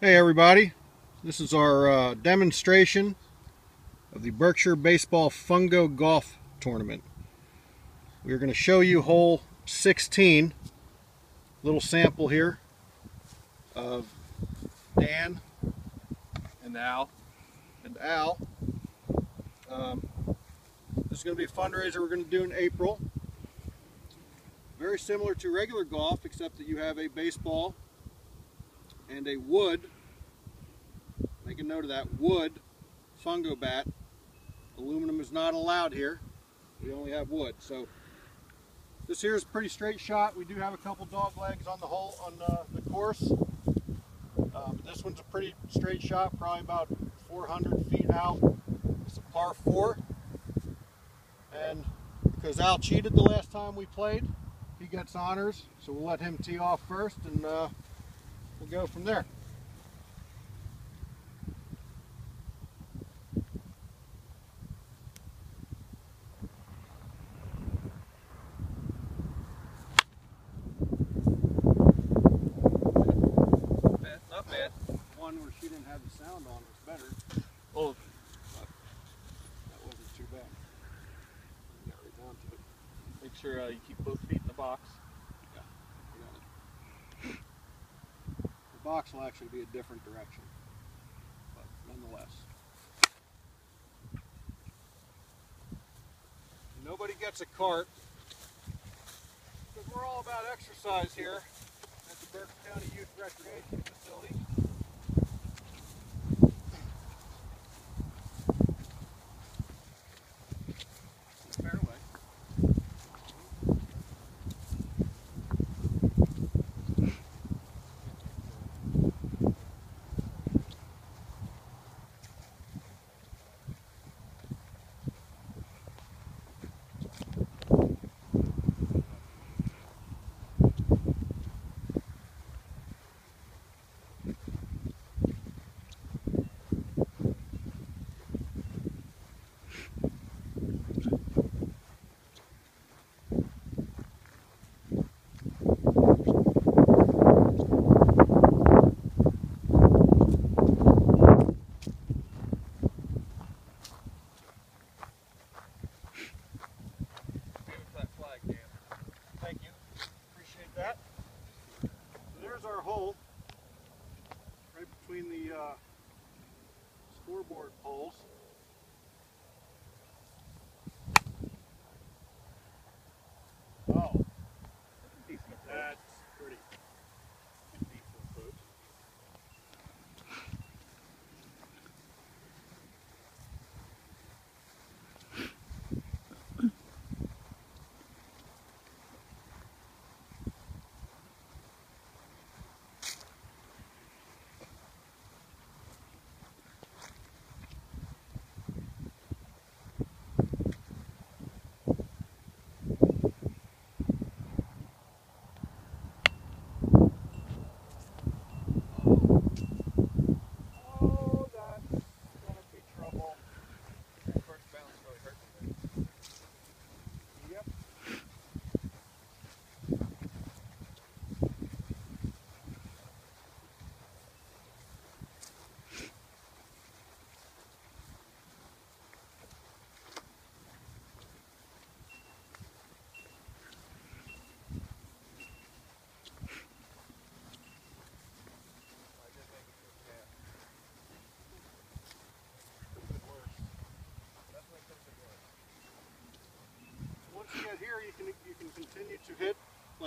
Hey everybody, this is our uh, demonstration of the Berkshire Baseball Fungo Golf Tournament. We're going to show you hole 16, little sample here of Dan and Al. And Al, um, this is going to be a fundraiser we're going to do in April. Very similar to regular golf except that you have a baseball and a wood, make a note of that, wood fungo bat. Aluminum is not allowed here. We only have wood. So this here is a pretty straight shot. We do have a couple dog legs on the hole on uh, the course. Um, this one's a pretty straight shot, probably about 400 feet out. It's a par four. And because Al cheated the last time we played, he gets honors. So we'll let him tee off first and uh, we'll go from there. Not bad. One where she didn't have the sound on was better. Oh, That wasn't too bad. Got right down to it. make sure uh, you keep both feet in the box. I got it. The box will actually be a different direction, but nonetheless. Nobody gets a cart because we're all about exercise here at the Berks County Youth Recreation Facility.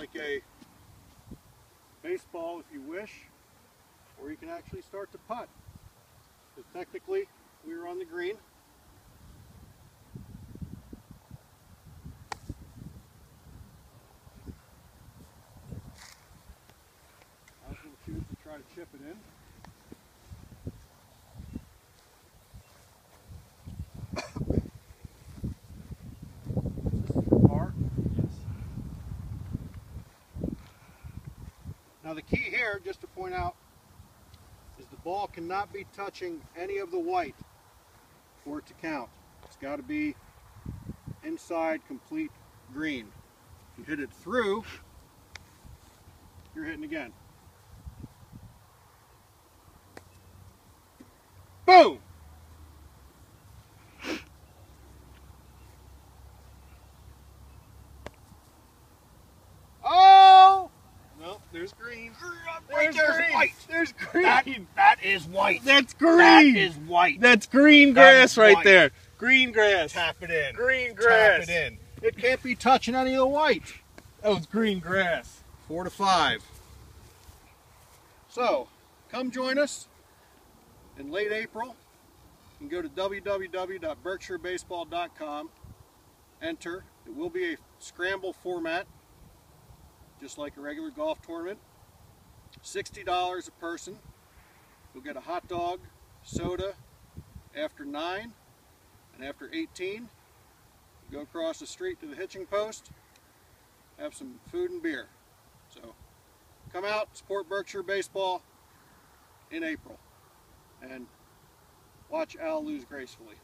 Like a baseball if you wish, or you can actually start to putt. Because technically, we were on the green. I was going to choose to try to chip it in. This is for par. Yes. Now the key here, just to point out, is the ball cannot be touching any of the white for it to count. It's got to be inside complete green. If you hit it through, you're hitting again. Boom! Oh! No, there's green. There's there's green. white. There's green. That, that is white. That's green. That is white. That's green grass is right white. there. Green grass. Tap it in. Green grass. Tap it in. It can't be touching any of the white. Oh, that was green grass. Four to five. So, come join us in late April. You can go to www.berkshirebaseball.com. Enter. It will be a scramble format, just like a regular golf tournament. $60 a person. You'll get a hot dog, soda after 9, and after 18, you go across the street to the hitching post, have some food and beer. So come out, support Berkshire Baseball in April, and watch Al lose gracefully.